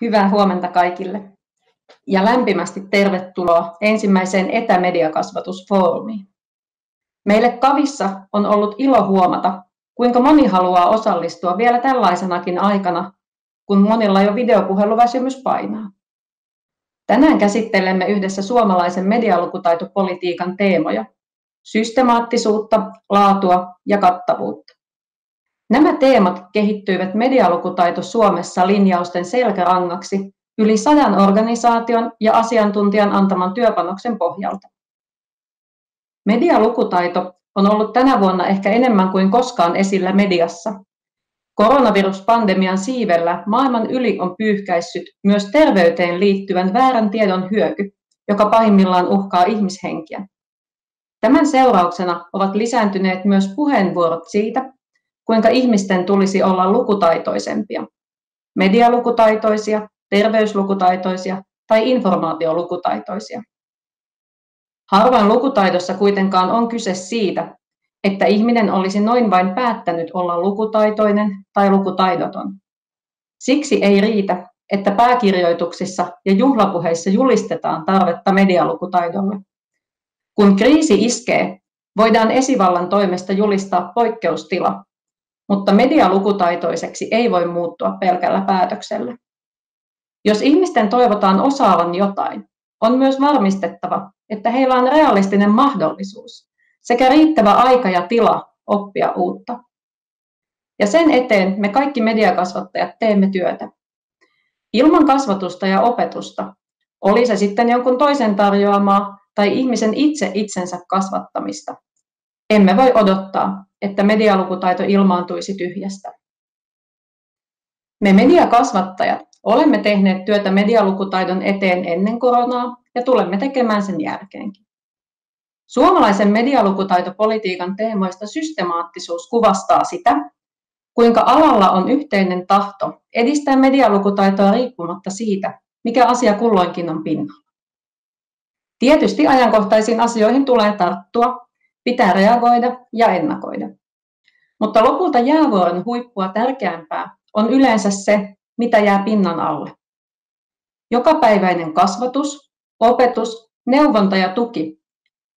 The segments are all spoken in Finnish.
Hyvää huomenta kaikille ja lämpimästi tervetuloa ensimmäiseen etämediakasvatusfoorumiin. Meille Kavissa on ollut ilo huomata, kuinka moni haluaa osallistua vielä tällaisenakin aikana, kun monilla jo videopuheluväsymys painaa. Tänään käsittelemme yhdessä suomalaisen medialukutaitopolitiikan teemoja, systemaattisuutta, laatua ja kattavuutta. Nämä teemat kehittyivät medialukutaito Suomessa linjausten selkärangaksi yli sadan organisaation ja asiantuntijan antaman työpanoksen pohjalta. Medialukutaito on ollut tänä vuonna ehkä enemmän kuin koskaan esillä mediassa. Koronaviruspandemian siivellä maailman yli on pyyhkäissyt myös terveyteen liittyvän väärän tiedon hyöky, joka pahimmillaan uhkaa ihmishenkiä. Tämän seurauksena ovat lisääntyneet myös puheenvuorot siitä, kuinka ihmisten tulisi olla lukutaitoisempia. Medialukutaitoisia, terveyslukutaitoisia tai informaatiolukutaitoisia. Harvoin lukutaidossa kuitenkaan on kyse siitä, että ihminen olisi noin vain päättänyt olla lukutaitoinen tai lukutaidoton. Siksi ei riitä, että pääkirjoituksissa ja juhlapuheissa julistetaan tarvetta medialukutaidolle. Kun kriisi iskee, voidaan esivallan toimesta julistaa poikkeustila, mutta medialukutaitoiseksi ei voi muuttua pelkällä päätöksellä. Jos ihmisten toivotaan osaavan jotain, on myös varmistettava, että heillä on realistinen mahdollisuus sekä riittävä aika ja tila oppia uutta. Ja sen eteen me kaikki mediakasvattajat teemme työtä. Ilman kasvatusta ja opetusta, oli se sitten jonkun toisen tarjoamaa tai ihmisen itse itsensä kasvattamista, emme voi odottaa, että medialukutaito ilmaantuisi tyhjästä. Me mediakasvattajat olemme tehneet työtä medialukutaidon eteen ennen koronaa ja tulemme tekemään sen jälkeenkin. Suomalaisen medialukutaitopolitiikan teemoista systemaattisuus kuvastaa sitä, kuinka alalla on yhteinen tahto edistää medialukutaitoa riippumatta siitä, mikä asia kulloinkin on pinnalla. Tietysti ajankohtaisiin asioihin tulee tarttua, pitää reagoida ja ennakoida. Mutta lopulta jäävuoren huippua tärkeämpää on yleensä se, mitä jää pinnan alle. Jokapäiväinen kasvatus, opetus, neuvonta ja tuki,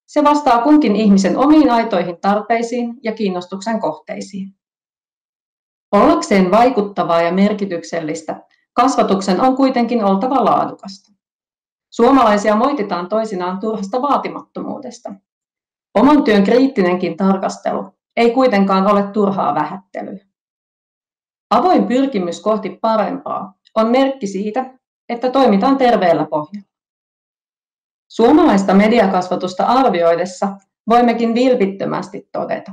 se vastaa kunkin ihmisen omiin aitoihin tarpeisiin ja kiinnostuksen kohteisiin. Ollakseen vaikuttavaa ja merkityksellistä, kasvatuksen on kuitenkin oltava laadukasta. Suomalaisia moititaan toisinaan turhasta vaatimattomuudesta. Oman työn kriittinenkin tarkastelu ei kuitenkaan ole turhaa vähättelyä. Avoin pyrkimys kohti parempaa on merkki siitä, että toimitaan terveellä pohjalla. Suomalaista mediakasvatusta arvioidessa voimmekin vilpittömästi todeta,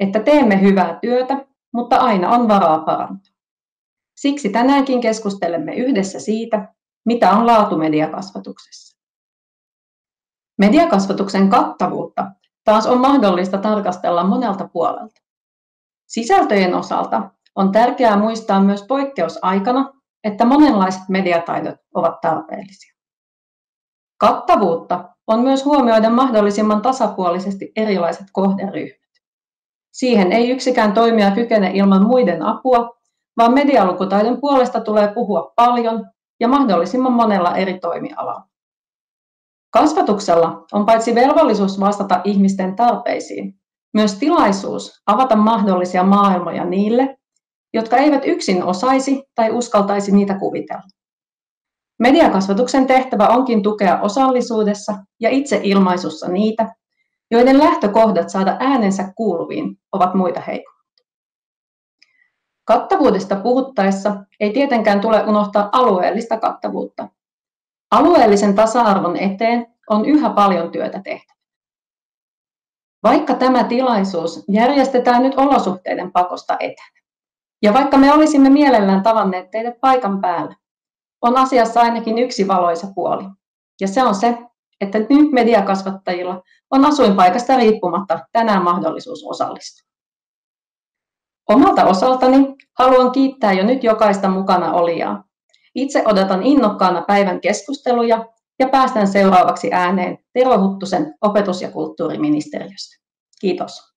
että teemme hyvää työtä, mutta aina on varaa parantaa. Siksi tänäänkin keskustelemme yhdessä siitä, mitä on laatu mediakasvatuksessa. Mediakasvatuksen kattavuutta taas on mahdollista tarkastella monelta puolelta. Sisältöjen osalta on tärkeää muistaa myös poikkeusaikana, että monenlaiset mediataidot ovat tarpeellisia. Kattavuutta on myös huomioida mahdollisimman tasapuolisesti erilaiset kohderyhmät. Siihen ei yksikään toimija kykene ilman muiden apua, vaan medialukutaidon puolesta tulee puhua paljon ja mahdollisimman monella eri toimialalla. Kasvatuksella on paitsi velvollisuus vastata ihmisten tarpeisiin, myös tilaisuus avata mahdollisia maailmoja niille, jotka eivät yksin osaisi tai uskaltaisi niitä kuvitella. Mediakasvatuksen tehtävä onkin tukea osallisuudessa ja itseilmaisussa niitä, joiden lähtökohdat saada äänensä kuuluviin ovat muita heikommat. Kattavuudesta puhuttaessa ei tietenkään tule unohtaa alueellista kattavuutta. Alueellisen tasa-arvon eteen on yhä paljon työtä tehtävä. Vaikka tämä tilaisuus järjestetään nyt olosuhteiden pakosta etänä, ja vaikka me olisimme mielellään tavanneet teidät paikan päällä, on asiassa ainakin yksi valoisa puoli. Ja se on se, että nyt mediakasvattajilla on asuinpaikasta riippumatta tänään mahdollisuus osallistua. Omalta osaltani haluan kiittää jo nyt jokaista mukana olijaa. Itse odotan innokkaana päivän keskusteluja ja päästään seuraavaksi ääneen Tero Huttusen opetus- ja kulttuuriministeriöstä. Kiitos.